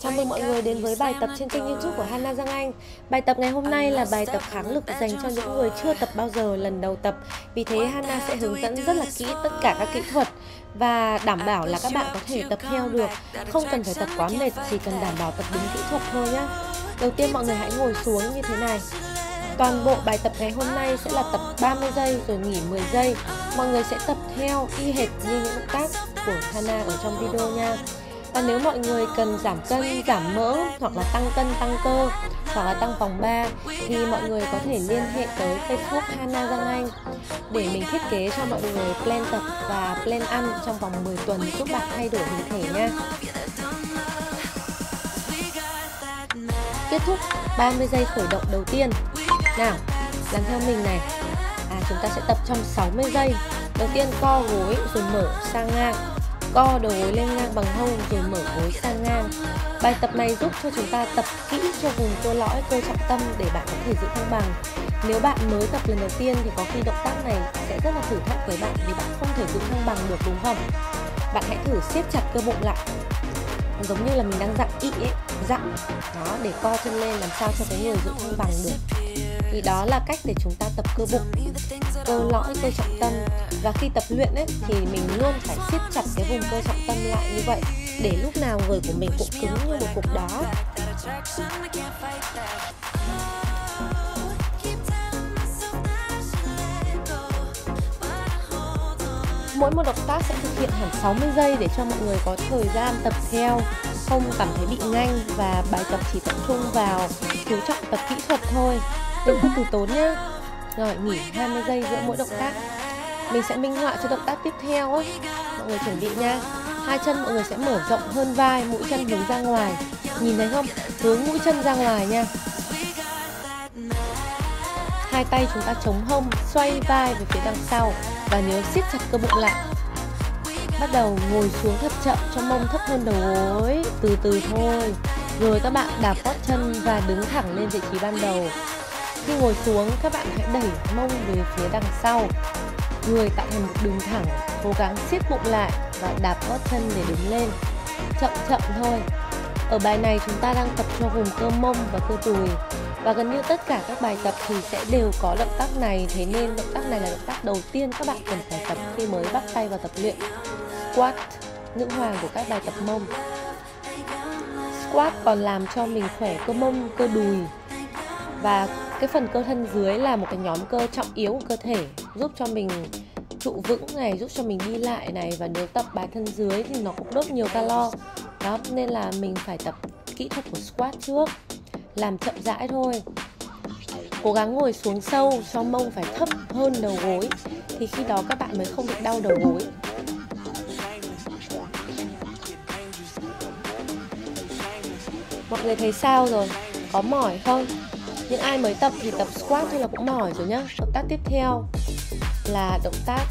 Chào mừng mọi người đến với bài tập trên kênh youtube của Hana Giang Anh. Bài tập ngày hôm nay là bài tập kháng lực dành cho những người chưa tập bao giờ lần đầu tập. Vì thế Hana sẽ hướng dẫn rất là kỹ tất cả các kỹ thuật Và đảm bảo là các bạn có thể tập theo được. Không cần phải tập quá mệt, chỉ cần đảm bảo tập đúng kỹ thuật thôi nhé Đầu tiên mọi người hãy ngồi xuống như thế này. Toàn bộ bài tập ngày hôm nay sẽ là tập 30 giây rồi nghỉ 10 giây. Mọi người sẽ tập theo y hệt như những động tác của Hana ở trong video nha và nếu mọi người cần giảm cân, giảm mỡ hoặc là tăng cân, tăng cơ hoặc là tăng vòng 3 thì mọi người có thể liên hệ tới Facebook Hana Giang Anh để mình thiết kế cho mọi người plan tập và plan ăn trong vòng 10 tuần giúp bạn thay đổi hình thể nha. Kết thúc 30 giây khởi động đầu tiên. Nào, làm theo mình này. À chúng ta sẽ tập trong 60 giây. Đầu tiên co gối rồi mở sang ngang co đầu gối lên ngang bằng hông rồi mở gối sang ngang. Bài tập này giúp cho chúng ta tập kỹ cho vùng cơ lõi cơ trọng tâm để bạn có thể giữ thăng bằng. Nếu bạn mới tập lần đầu tiên thì có khi động tác này sẽ rất là thử thách với bạn vì bạn không thể giữ thăng bằng được, đúng không? Bạn hãy thử siết chặt cơ bụng lại. Giống như là mình đang dặn ị ấy, dặn, đó, để co chân lên làm sao cho cái người giữ thăng bằng được thì đó là cách để chúng ta tập cơ bụng, cơ lõi cơ trọng tâm. Và khi tập luyện ấy, thì mình luôn phải siết chặt cái vùng cơ trọng tâm lại như vậy, để lúc nào người của mình cũng cứng như một cục đá. Mỗi một động tác sẽ thực hiện hẳn 60 giây để cho mọi người có thời gian tập theo. Không cảm thấy bị nhanh và bài tập chỉ tập trung vào chú trọng tập kỹ thuật thôi đừng có từ tốn nhá. Rồi, nghỉ 20 giây giữa mỗi động tác. Mình sẽ minh họa cho động tác tiếp theo ấy. Mọi người chuẩn bị nha. Hai chân mọi người sẽ mở rộng hơn vai, mũi chân hướng ra ngoài. Nhìn thấy không? Hướng mũi chân ra ngoài nha. Hai tay chúng ta chống hông, xoay vai về phía đằng sau và nhớ siết chặt cơ bụng lại. Bắt đầu ngồi xuống thật chậm, cho mông thấp hơn đầu gối. Từ từ thôi. Rồi các bạn đạp gót chân và đứng thẳng lên vị trí ban đầu khi ngồi xuống, các bạn hãy đẩy mông về phía đằng sau. Người tạo thành một đường thẳng, cố gắng siết bụng lại và đạp gót chân để đứng lên. Chậm chậm thôi. Ở bài này chúng ta đang tập cho vùng cơ mông và cơ đùi. Và gần như tất cả các bài tập thì sẽ đều có động tác này. Thế nên động tác này là động tác đầu tiên các bạn cần phải tập khi mới bắt tay vào tập luyện. Squat nữ hoàng của các bài tập mông. Squat còn làm cho mình khỏe cơ mông cơ đùi. Và cái phần cơ thân dưới là một cái nhóm cơ trọng yếu của cơ thể, giúp cho mình trụ vững này, giúp cho mình đi lại này. Và nếu tập bài thân dưới thì nó cũng đốt nhiều calo. Đó, nên là mình phải tập kỹ thuật của squat trước, làm chậm rãi thôi. Cố gắng ngồi xuống sâu, cho mông phải thấp hơn đầu gối, thì khi đó các bạn mới không bị đau đầu gối. Mọi người thấy sao rồi? Có mỏi không? Những ai mới tập thì tập squat thôi là cũng mỏi rồi nhá. Động tác tiếp theo là động tác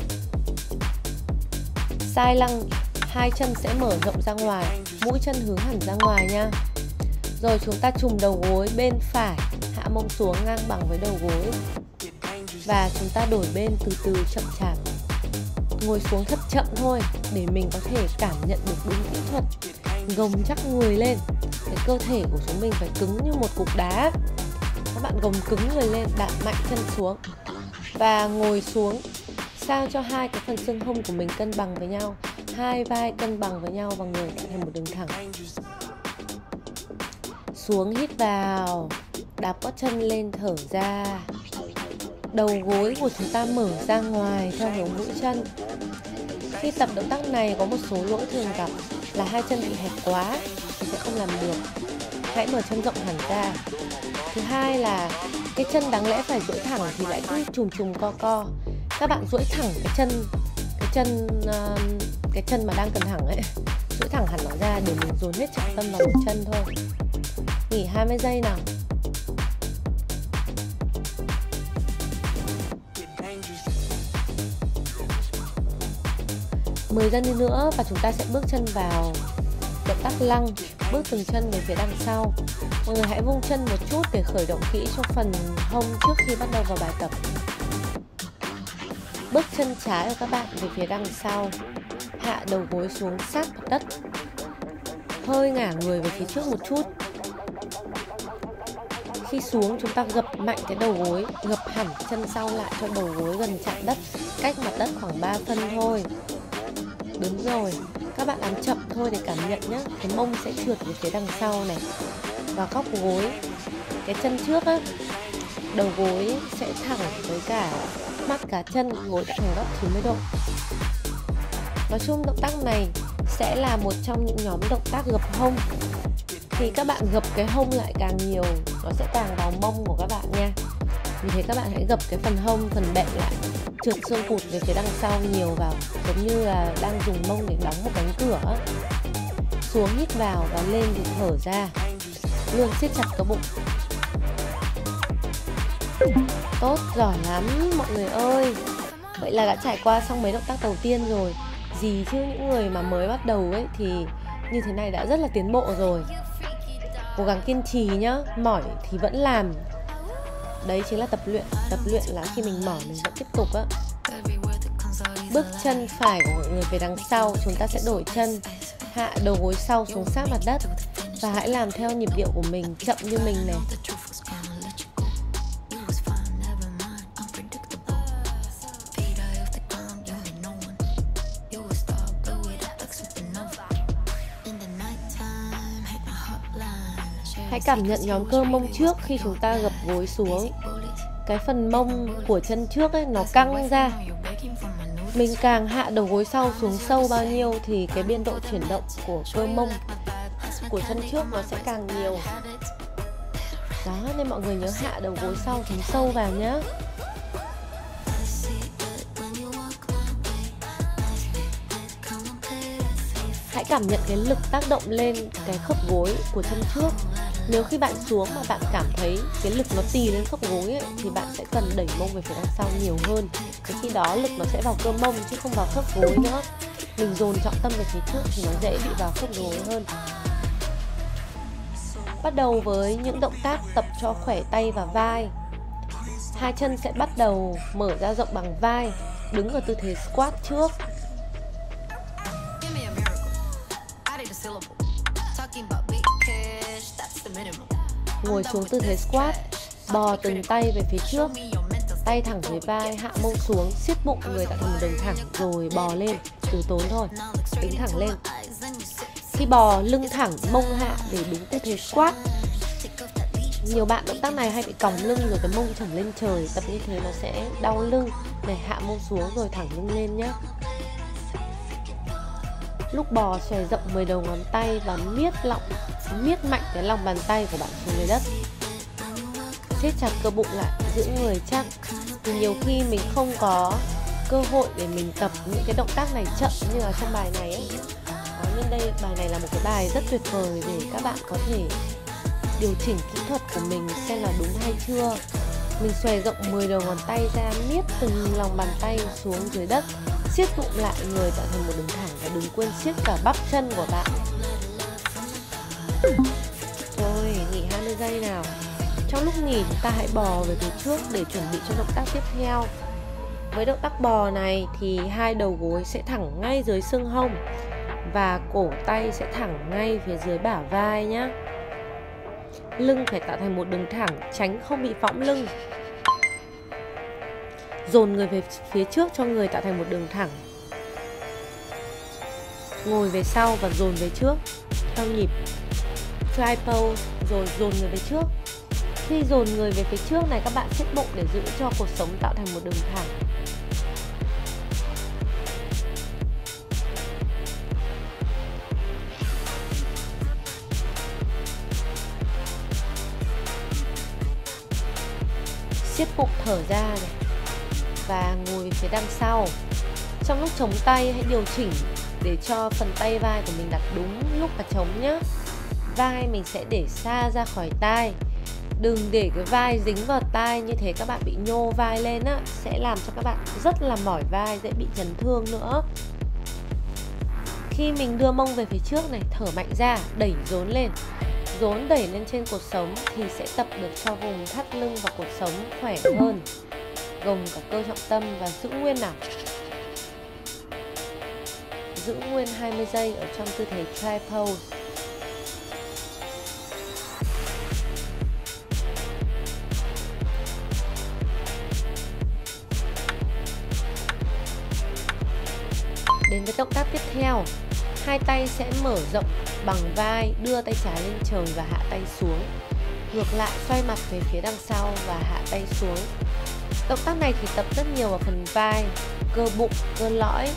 sai lăng. Hai chân sẽ mở rộng ra ngoài, mũi chân hướng hẳn ra ngoài nha. Rồi chúng ta trùng đầu gối bên phải, hạ mông xuống ngang bằng với đầu gối. Và chúng ta đổi bên từ từ chậm chạp. Ngồi xuống thật chậm thôi, để mình có thể cảm nhận được đúng kỹ thuật. Gồng chắc người lên, cái cơ thể của chúng mình phải cứng như một cục đá các bạn gồng cứng người lên, đạp mạnh chân xuống. Và ngồi xuống, sao cho hai cái phần xương hông của mình cân bằng với nhau. Hai vai cân bằng với nhau và người tạo thành một đường thẳng. Xuống, hít vào. Đạp gót chân lên, thở ra. Đầu gối của chúng ta mở ra ngoài theo hướng mũi chân. Khi tập động tác này có một số lỗi thường gặp là hai chân bị hẹp quá thì sẽ không làm được. Hãy mở chân rộng hẳn ra thứ hai là cái chân đáng lẽ phải duỗi thẳng thì lại cứ chùm chùm co co. Các bạn duỗi thẳng cái chân cái chân uh, cái chân mà đang cần thẳng ấy duỗi thẳng hẳn nó ra để mình dồn hết trọng tâm vào một chân thôi. Nghỉ 20 giây nào. Mười giây nữa và chúng ta sẽ bước chân vào động tác lăng bước từng chân về phía đằng sau mọi người hãy vung chân một chút để khởi động kỹ cho phần hông trước khi bắt đầu vào bài tập. Bước chân trái của các bạn về phía đằng sau. Hạ đầu gối xuống sát mặt đất. Hơi ngả người về phía trước một chút. Khi xuống, chúng ta gập mạnh cái đầu gối, gập hẳn chân sau lại cho đầu gối gần chạm đất, cách mặt đất khoảng 3 phân thôi. Đúng rồi, các bạn làm chậm thôi để cảm nhận nhé cái mông sẽ trượt về phía đằng sau này và góc gối. Cái chân trước á, đầu gối sẽ thẳng với cả mắt cá chân gối thẳng góc 90 độ. Nói chung động tác này sẽ là một trong những nhóm động tác gập hông. Thì các bạn gập cái hông lại càng nhiều, nó sẽ càng vào mông của các bạn nha. Vì thế các bạn hãy gập cái phần hông, phần bẹn lại, trượt xương cụt về phía đằng sau nhiều vào, giống như là đang dùng mông để đóng một cánh cửa xuống hít vào và lên thì thở ra luôn siết chặt cơ bụng. Tốt giỏi lắm, mọi người ơi. Vậy là đã trải qua xong mấy động tác đầu tiên rồi. Gì chứ, những người mà mới bắt đầu ấy, thì như thế này đã rất là tiến bộ rồi. Cố gắng kiên trì nhá, mỏi thì vẫn làm. Đấy chính là tập luyện. Tập luyện là khi mình mỏi, mình vẫn tiếp tục á. Bước chân phải của mọi người về đằng sau, chúng ta sẽ đổi chân. Hạ đầu gối sau xuống sát mặt đất và hãy làm theo nhịp điệu của mình, chậm như mình này. Hãy cảm nhận nhóm cơ mông trước khi chúng ta gập gối xuống. Cái phần mông của chân trước ấy, nó căng ra. Mình càng hạ đầu gối sau xuống sâu bao nhiêu Thì cái biên độ chuyển động của cơ mông của chân trước nó sẽ càng nhiều. Đó nên mọi người nhớ hạ đầu gối sau xuống sâu vào nhé Hãy cảm nhận cái lực tác động lên cái khớp gối của chân trước. Nếu khi bạn xuống mà bạn cảm thấy cái lực nó tì lên khớp gối ấy, thì bạn sẽ cần đẩy mông về phía đằng sau nhiều hơn. Thì khi đó lực nó sẽ vào cơ mông chứ không vào khớp gối nữa. Mình dồn trọng tâm về phía trước thì nó dễ bị vào khớp gối hơn bắt đầu với những động tác tập cho khỏe tay và vai. Hai chân sẽ bắt đầu mở ra rộng bằng vai đứng ở tư thế squat trước. Ngồi xuống tư thế squat Bò từng tay về phía trước Tay thẳng dưới vai, hạ mông xuống siết bụng người tạo thành đường thẳng Rồi bò lên, từ tốn thôi Đứng thẳng lên. Khi bò, lưng thẳng, mông hạ để đúng tư thế squat. Nhiều bạn động tác này hay bị còng lưng rồi cái mông thẳng lên trời. Tập như thế nó sẽ đau lưng này hạ mông xuống rồi thẳng lưng lên nhé lúc bò xòe rộng 10 đầu ngón tay và miết lọng miết mạnh cái lòng bàn tay của bạn xuống dưới đất. Siết chặt cơ bụng lại giữ người chắc. Thì nhiều khi mình không có cơ hội để mình tập những cái động tác này chậm như là trong bài này ấy nên đây, bài này là một cái bài rất tuyệt vời để các bạn có thể điều chỉnh kỹ thuật của mình xem là đúng hay chưa. Mình xòe rộng 10 đầu ngón tay ra, miết từng lòng bàn tay xuống dưới đất, siết bụng lại người tạo thành một đường thẳng và đừng quên siết cả bắp chân của bạn. Rồi nghỉ 20 giây nào. Trong lúc nghỉ, chúng ta hãy bò về phía trước để chuẩn bị cho động tác tiếp theo. Với động tác bò này thì hai đầu gối sẽ thẳng ngay dưới xương hông và cổ tay sẽ thẳng ngay phía dưới bả vai nhé lưng phải tạo thành một đường thẳng, tránh không bị phõng lưng. Dồn người về phía trước cho người tạo thành một đường thẳng. Ngồi về sau và dồn về trước. Theo nhịp fly pose rồi dồn người về trước. Khi dồn người về phía trước này, các bạn siết bụng để giữ cho cuộc sống tạo thành một đường thẳng. Tiếp bụng thở ra này, và ngồi phía đằng sau. Trong lúc chống tay, hãy điều chỉnh để cho phần tay vai của mình đặt đúng lúc mà chống nhé vai mình sẽ để xa ra khỏi tai. Đừng để cái vai dính vào tai như thế, các bạn bị nhô vai lên á, sẽ làm cho các bạn rất là mỏi vai, dễ bị chấn thương nữa. Khi mình đưa mông về phía trước này, thở mạnh ra, đẩy rốn lên dốn đẩy lên trên cột sống thì sẽ tập được cho vùng thắt lưng và cột sống khỏe hơn, gồng cả cơ trọng tâm và giữ nguyên nào. Giữ nguyên 20 giây ở trong tư thế tri pose. Đến với động tác tiếp theo, hai tay sẽ mở rộng bằng vai, đưa tay trái lên trời và hạ tay xuống. Ngược lại, xoay mặt về phía đằng sau và hạ tay xuống. Động tác này thì tập rất nhiều vào phần vai, cơ bụng, cơ lõi.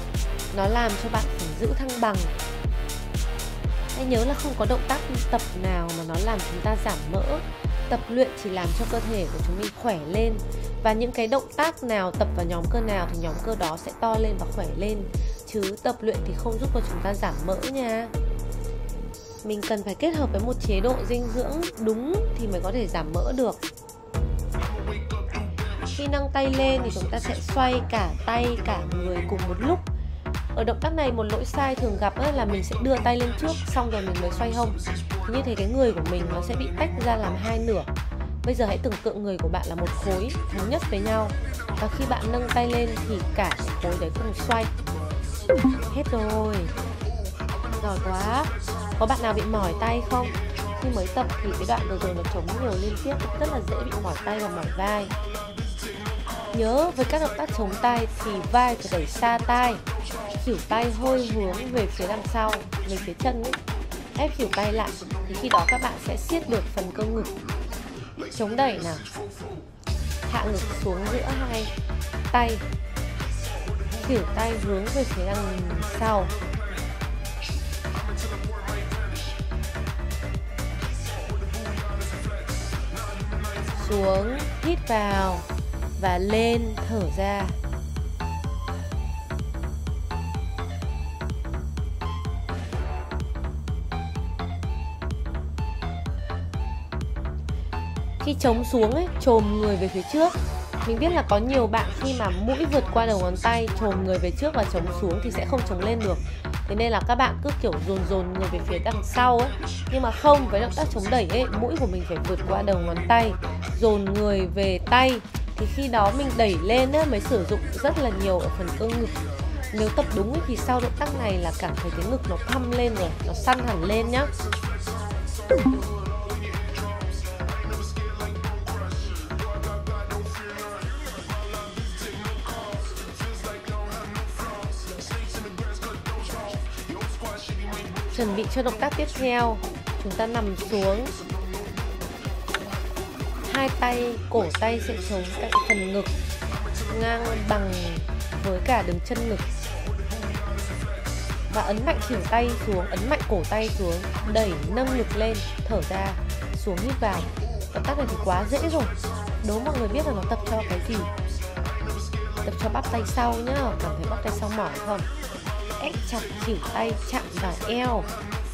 Nó làm cho bạn phải giữ thăng bằng. Hãy nhớ là không có động tác tập nào mà nó làm chúng ta giảm mỡ. Tập luyện chỉ làm cho cơ thể của chúng mình khỏe lên. Và những cái động tác nào tập vào nhóm cơ nào thì nhóm cơ đó sẽ to lên và khỏe lên chứ tập luyện thì không giúp cho chúng ta giảm mỡ nha. Mình cần phải kết hợp với một chế độ dinh dưỡng đúng thì mới có thể giảm mỡ được. Khi nâng tay lên thì chúng ta sẽ xoay cả tay, cả người cùng một lúc. Ở động tác này một lỗi sai thường gặp là mình sẽ đưa tay lên trước, xong rồi mình mới xoay hông. Như thế cái người của mình nó sẽ bị tách ra làm hai nửa. Bây giờ hãy tưởng tượng người của bạn là một khối thống nhất với nhau. Và khi bạn nâng tay lên thì cả khối đấy cùng xoay hết rồi. Giỏi quá. Có bạn nào bị mỏi tay không? Khi mới tập thì cái đoạn vừa rồi nó chống nhiều liên tiếp, rất là dễ bị mỏi tay và mỏi vai. Nhớ với các động tác chống tay thì vai phải đẩy xa tay. Khỉu tay hơi hướng về phía đằng sau, về phía chân ấy. Ép khỉu tay lại thì khi đó các bạn sẽ siết được phần cơ ngực. Chống đẩy nào. Hạ ngực xuống giữa hai tay khỉu tay hướng về phía đằng sau. Xuống, hít vào và lên, thở ra. Khi chống xuống ấy chồm người về phía trước mình biết là có nhiều bạn khi mà mũi vượt qua đầu ngón tay trồm người về trước và chống xuống thì sẽ không chống lên được. Thế nên là các bạn cứ kiểu dồn dồn người về phía đằng sau ấy. Nhưng mà không với động tác chống đẩy ấy mũi của mình phải vượt qua đầu ngón tay dồn người về tay. Thì khi đó mình đẩy lên ấy, mới sử dụng rất là nhiều ở phần cơ ngực. Nếu tập đúng ấy, thì sau động tác này là cảm thấy cái ngực nó thăm lên rồi nó săn hẳn lên nhá. Chuẩn bị cho động tác tiếp theo. Chúng ta nằm xuống. Hai tay, cổ tay sẽ chống cạnh phần ngực, ngang bằng với cả đường chân ngực. Và ấn mạnh khỉu tay xuống, ấn mạnh cổ tay xuống, đẩy nâng ngực lên, thở ra, xuống hít vào. Động tác này thì quá dễ rồi. Đố mọi người biết là nó tập cho cái gì? Tập cho bắp tay sau nhá, cảm thấy bắp tay sau mỏi không? Ép chặt chỉ tay chạm vào eo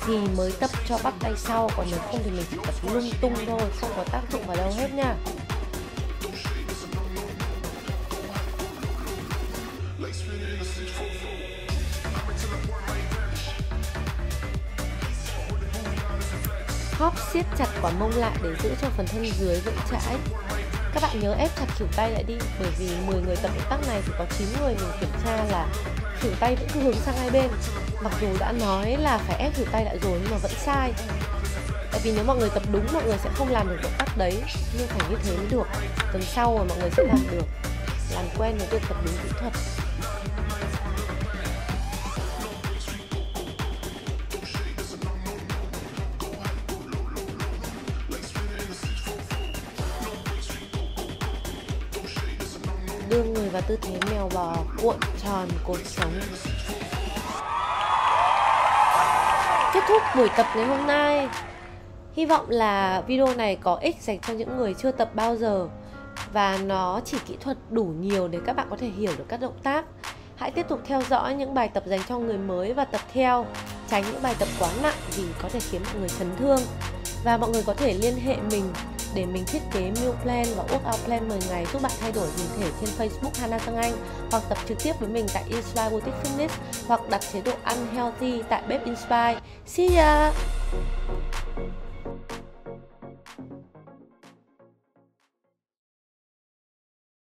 thì mới tập cho bắp tay sau. Còn nếu không thì mình chỉ tập lung tung thôi, không có tác dụng vào đâu hết nha. Hóp siết chặt quả mông lại để giữ cho phần thân dưới vững chãi. Các bạn nhớ ép chặt khỉu tay lại đi, bởi vì 10 người tập động tác này thì có 9 người mình kiểm tra là thử tay vẫn cứ hướng sang hai bên. Mặc dù đã nói là phải ép thử tay lại rồi nhưng mà vẫn sai. Tại vì nếu mọi người tập đúng, mọi người sẽ không làm được động tác đấy. Nhưng phải như thế mới được. Tuần sau rồi mọi người sẽ làm được. Làm quen với việc tập đúng kỹ thuật. Đưa người vào tư thế mèo bò cuộn tròn cột sống. Kết thúc buổi tập ngày hôm nay, hy vọng là video này có ích dành cho những người chưa tập bao giờ và nó chỉ kỹ thuật đủ nhiều để các bạn có thể hiểu được các động tác. Hãy tiếp tục theo dõi những bài tập dành cho người mới và tập theo, tránh những bài tập quá nặng vì có thể khiến mọi người chấn thương. Và mọi người có thể liên hệ mình để mình thiết kế meal plan và workout plan 10 ngày giúp bạn thay đổi hình thể trên Facebook Hana Sang Anh, hoặc tập trực tiếp với mình tại Inspire Boutique Fitness, hoặc đặt chế độ ăn healthy tại bếp Inspire. See ya!